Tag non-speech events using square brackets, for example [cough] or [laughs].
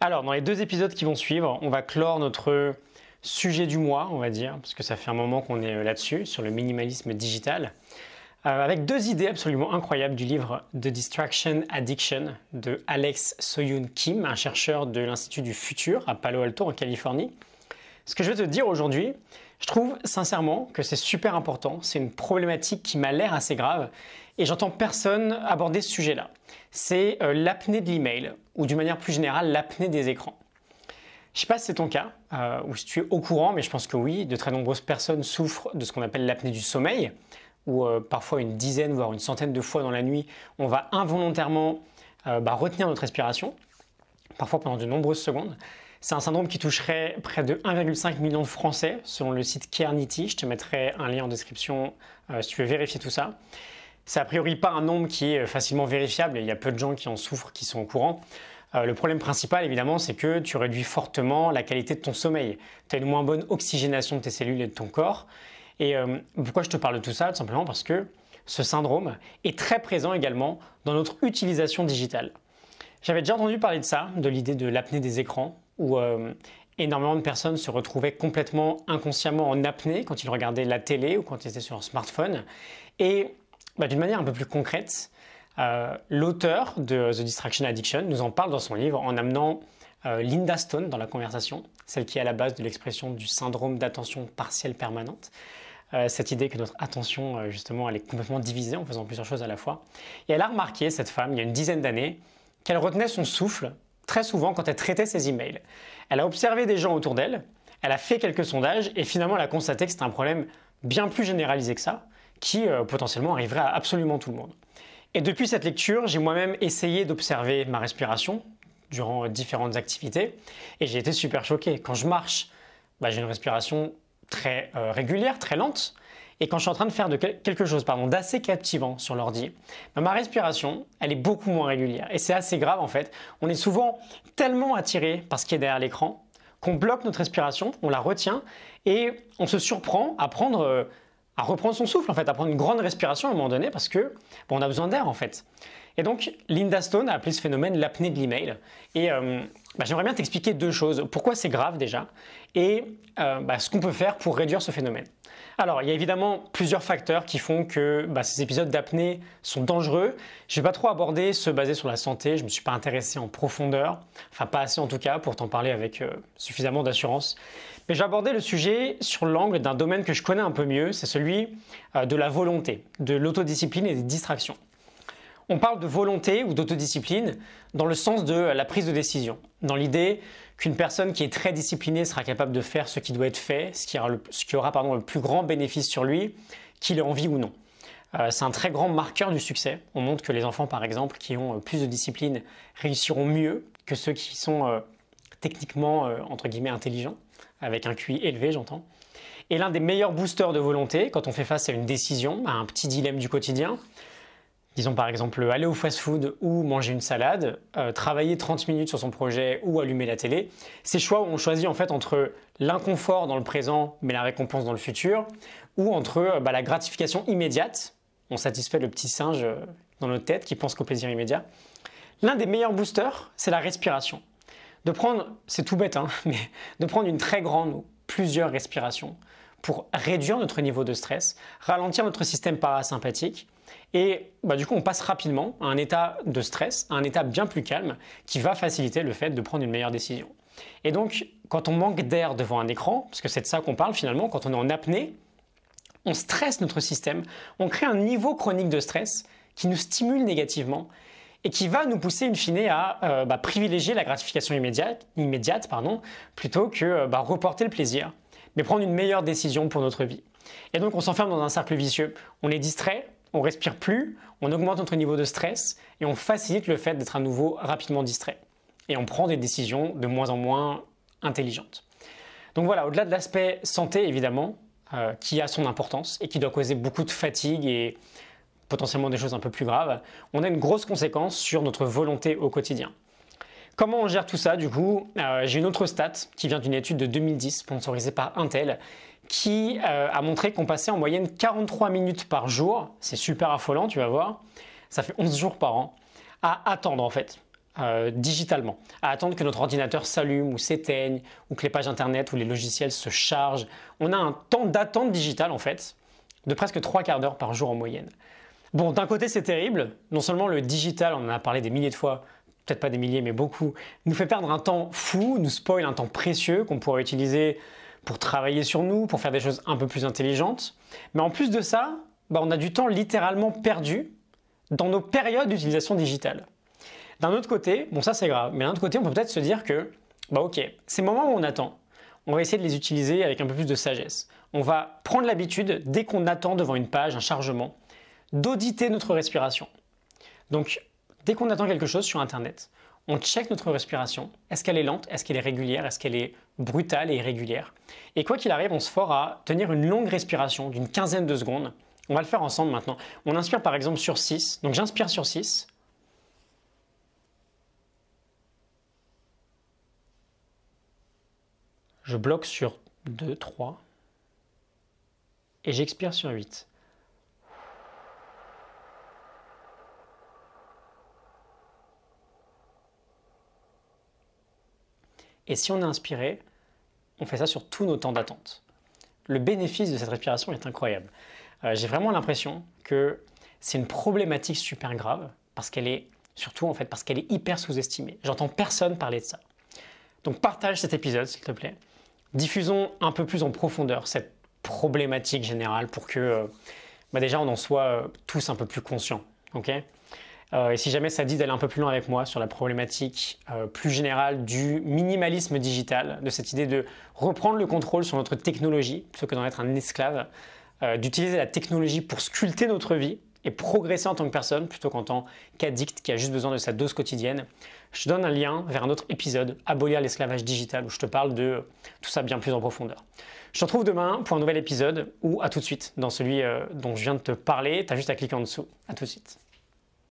Alors, dans les deux épisodes qui vont suivre, on va clore notre sujet du mois, on va dire, parce que ça fait un moment qu'on est euh, là-dessus, sur le minimalisme digital, euh, avec deux idées absolument incroyables du livre The Distraction Addiction de Alex Soyun Kim, un chercheur de l'Institut du Futur à Palo Alto en Californie. Ce que je vais te dire aujourd'hui, je trouve sincèrement que c'est super important, c'est une problématique qui m'a l'air assez grave et j'entends personne aborder ce sujet-là. C'est euh, l'apnée de l'email ou d'une manière plus générale l'apnée des écrans. Je ne sais pas si c'est ton cas euh, ou si tu es au courant, mais je pense que oui, de très nombreuses personnes souffrent de ce qu'on appelle l'apnée du sommeil, où euh, parfois une dizaine, voire une centaine de fois dans la nuit, on va involontairement bah, retenir notre respiration, parfois pendant de nombreuses secondes. C'est un syndrome qui toucherait près de 1,5 million de Français, selon le site Kernity. Je te mettrai un lien en description si tu veux vérifier tout ça. C'est a priori pas un nombre qui est facilement vérifiable et il y a peu de gens qui en souffrent, qui sont au courant. Euh, le problème principal, évidemment, c'est que tu réduis fortement la qualité de ton sommeil. Tu as une moins bonne oxygénation de tes cellules et de ton corps. Et euh, pourquoi je te parle de tout ça? Tout simplement parce que ce syndrome est très présent également dans notre utilisation digitale. J'avais déjà entendu parler de ça, de l'idée de l'apnée des écrans, où euh, énormément de personnes se retrouvaient complètement inconsciemment en apnée quand ils regardaient la télé ou quand ils étaient sur leur smartphone. Et bah, d'une manière un peu plus concrète, euh, l'auteur de The Distraction Addiction nous en parle dans son livre en amenant euh, Linda Stone dans la conversation, celle qui est à la base de l'expression du syndrome d'attention partielle permanente. Euh, cette idée que notre attention, justement, elle est complètement divisée en faisant plusieurs choses à la fois. Et elle a remarqué, cette femme, il y a une dizaine d'années, qu'elle retenait son souffle très souvent quand elle traitait ses emails. Elle a observé des gens autour d'elle, elle a fait quelques sondages et finalement elle a constaté que c'était un problème bien plus généralisé que ça qui euh, potentiellement arriverait à absolument tout le monde. Et depuis cette lecture, j'ai moi-même essayé d'observer ma respiration durant différentes activités et j'ai été super choqué. Quand je marche, bah, j'ai une respiration très euh, régulière, très lente. Et quand je suis en train de faire quelque chose d'assez captivant sur l'ordi, bah, ma respiration, elle est beaucoup moins régulière. Et c'est assez grave en fait. On est souvent tellement attiré par ce qui est derrière l'écran qu'on bloque notre respiration, on la retient et on se surprend à prendre euh, à reprendre son souffle, en fait, à prendre une grande respiration à un moment donné parce que on a besoin d'air en fait. Et donc, Linda Stone a appelé ce phénomène l'apnée de l'email. Et euh, bah, j'aimerais bien t'expliquer deux choses. Pourquoi c'est grave déjà? Et euh, bah, ce qu'on peut faire pour réduire ce phénomène. Alors, il y a évidemment plusieurs facteurs qui font que bah, ces épisodes d'apnée sont dangereux. Je ne vais pas trop aborder ceux basés sur la santé. Je ne me suis pas intéressé en profondeur, enfin pas assez en tout cas, pour t'en parler avec euh, suffisamment d'assurance. Mais j'ai abordé le sujet sur l'angle d'un domaine que je connais un peu mieux, c'est celui de la volonté, de l'autodiscipline et des distractions. On parle de volonté ou d'autodiscipline dans le sens de la prise de décision, dans l'idée qu'une personne qui est très disciplinée sera capable de faire ce qui doit être fait, ce qui aura le, plus grand bénéfice sur lui, qu'il ait envie ou non. Euh, c'est un très grand marqueur du succès. On montre que les enfants, par exemple, qui ont euh, plus de discipline réussiront mieux que ceux qui sont euh, techniquement, entre guillemets, intelligents, avec un QI élevé, j'entends. Et l'un des meilleurs boosters de volonté, quand on fait face à une décision, à un petit dilemme du quotidien, disons par exemple aller au fast-food ou manger une salade, euh, travailler 30 minutes sur son projet ou allumer la télé, ces choix où on choisit en fait entre l'inconfort dans le présent mais la récompense dans le futur, ou entre euh, bah, la gratification immédiate, on satisfait le petit singe euh, dans notre tête qui pense qu'au plaisir immédiat. L'un des meilleurs boosters, c'est la respiration. De prendre, c'est tout bête, hein, [laughs] mais de prendre une très grande ou plusieurs respirations pour réduire notre niveau de stress, ralentir notre système parasympathique et bah, du coup, on passe rapidement à un état de stress, à un état bien plus calme, qui va faciliter le fait de prendre une meilleure décision. Et donc, quand on manque d'air devant un écran, parce que c'est de ça qu'on parle finalement, quand on est en apnée, on stresse notre système, on crée un niveau chronique de stress qui nous stimule négativement et qui va nous pousser in fine à euh, bah, privilégier la gratification immédiate, immédiate pardon, plutôt que euh, bah, reporter le plaisir, mais prendre une meilleure décision pour notre vie. Et donc on s'enferme dans un cercle vicieux. On est distrait, on respire plus, on augmente notre niveau de stress et on facilite le fait d'être à nouveau rapidement distrait. Et on prend des décisions de moins en moins intelligentes. Donc voilà, au-delà de l'aspect santé évidemment, euh, qui a son importance et qui doit causer beaucoup de fatigue et potentiellement des choses un peu plus graves, on a une grosse conséquence sur notre volonté au quotidien. Comment on gère tout ça du coup? Euh, J'ai une autre stat qui vient d'une étude de 2010 sponsorisée par Intel qui euh, a montré qu'on passait en moyenne 43 minutes par jour, c'est super affolant, tu vas voir, ça fait 11 jours par an, à attendre en fait. euh, digitalement, à attendre que notre ordinateur s'allume ou s'éteigne, ou que les pages internet ou les logiciels se chargent. On a un temps d'attente digital en fait, de presque trois quarts d'heure par jour en moyenne. Bon, d'un côté c'est terrible, non seulement le digital, on en a parlé des milliers de fois, peut-être pas des milliers mais beaucoup, nous fait perdre un temps fou, nous spoil un temps précieux qu'on pourrait utiliser pour travailler sur nous, pour faire des choses un peu plus intelligentes. Mais en plus de ça, bah, on a du temps littéralement perdu dans nos périodes d'utilisation digitale. D'un autre côté, bon ça c'est grave, mais d'un autre côté on peut peut-être se dire que, bah ok, ces moments où on attend, on va essayer de les utiliser avec un peu plus de sagesse. On va prendre l'habitude, dès qu'on attend devant une page, un chargement, d'auditer notre respiration. Donc, dès qu'on attend quelque chose sur Internet, on check notre respiration. Est-ce qu'elle est lente? Est-ce qu'elle est régulière? Est-ce qu'elle est brutale et irrégulière? Et quoi qu'il arrive, on se fera à tenir une longue respiration d'une quinzaine de secondes. On va le faire ensemble maintenant. On inspire par exemple sur 6. Donc j'inspire sur 6. Je bloque sur 2, 3. Et j'expire sur 8. Et si on est inspiré, on fait ça sur tous nos temps d'attente. Le bénéfice de cette respiration est incroyable. Euh, j'ai vraiment l'impression que c'est une problématique super grave parce qu'elle est surtout en fait parce qu'elle est hyper sous-estimée. J'entends personne parler de ça. Donc partage cet épisode s'il te plaît. Diffusons un peu plus en profondeur cette problématique générale pour que euh, bah déjà on en soit euh, tous un peu plus conscients. ok? Euh, et si jamais ça dit d'aller un peu plus loin avec moi sur la problématique euh, plus générale du minimalisme digital, de cette idée de reprendre le contrôle sur notre technologie plutôt que d'en être un esclave, euh, d'utiliser la technologie pour sculpter notre vie et progresser en tant que personne plutôt qu'en tant qu'addict qui a juste besoin de sa dose quotidienne, je te donne un lien vers un autre épisode, Abolir l'esclavage digital, où je te parle de tout ça bien plus en profondeur. Je te retrouve demain pour un nouvel épisode ou à tout de suite dans celui dont je viens de te parler. Tu as juste à cliquer en dessous. À tout de suite.